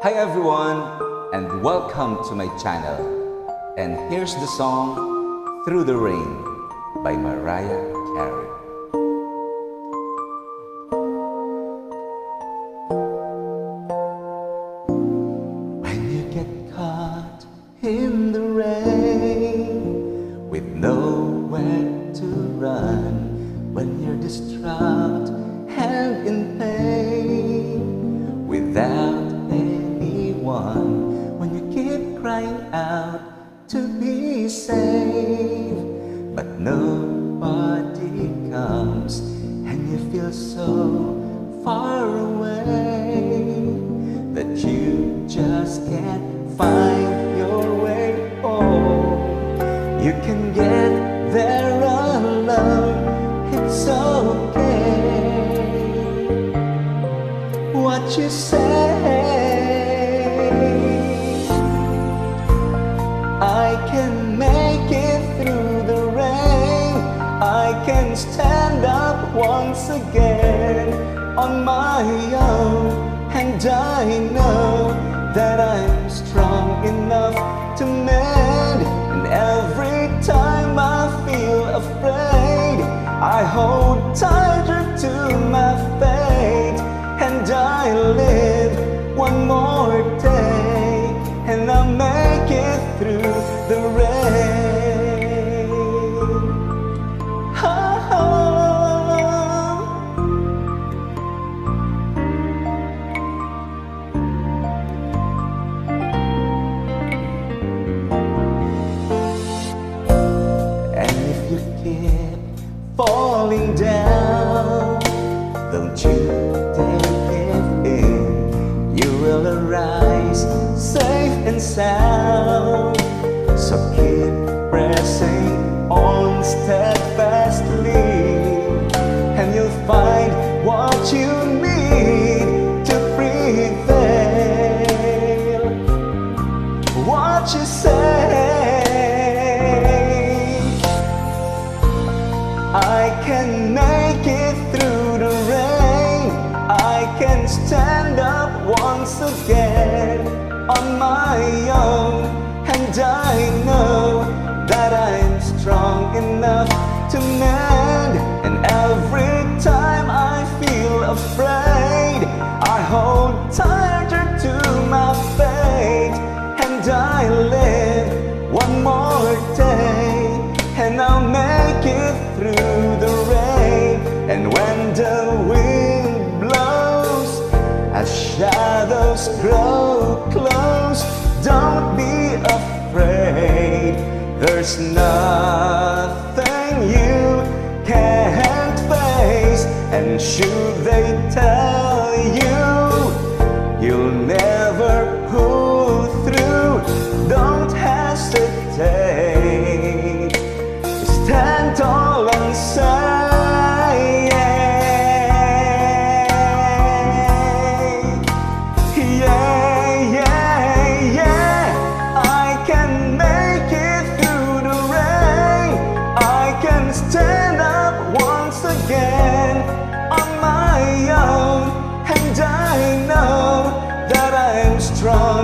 Hi everyone and welcome to my channel. And here's the song Through the Rain by Mariah Carey. When you get caught in the rain with nowhere to run, when you're distraught but once again on my own. And I know that I'm strong enough to mend. And every time I feel afraid, I hold tighter to my fate. And I live falling down, don't you give in. You will arise safe and sound. So keep pressing on steadfastly, and you'll find what you need to prevail. What you say? Make it through the rain. I can stand up once again on my own. And I know that I'm strong enough to mend. And every time I feel afraid, I hold tighter to my fate. And I live one more day. And I'll make it through just grow close. Don't be afraid. There's nothing you can't face. And should they tell you, you'll never pull through. Don't hesitate. stand up once again on my own, and I know that I'm strong.